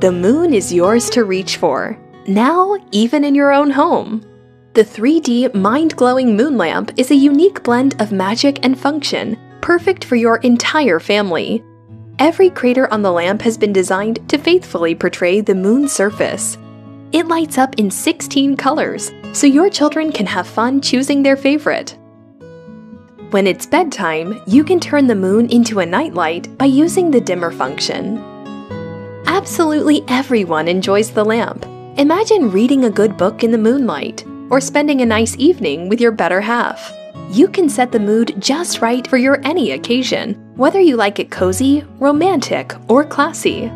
The moon is yours to reach for, now even in your own home. The 3D mind glowing moon lamp is a unique blend of magic and function, perfect for your entire family. Every crater on the lamp has been designed to faithfully portray the moon's surface. It lights up in 16 colors, so your children can have fun choosing their favorite. When it's bedtime, you can turn the moon into a nightlight by using the dimmer function. Absolutely everyone enjoys the lamp. Imagine reading a good book in the moonlight, or spending a nice evening with your better half. You can set the mood just right for your any occasion, whether you like it cozy, romantic, or classy.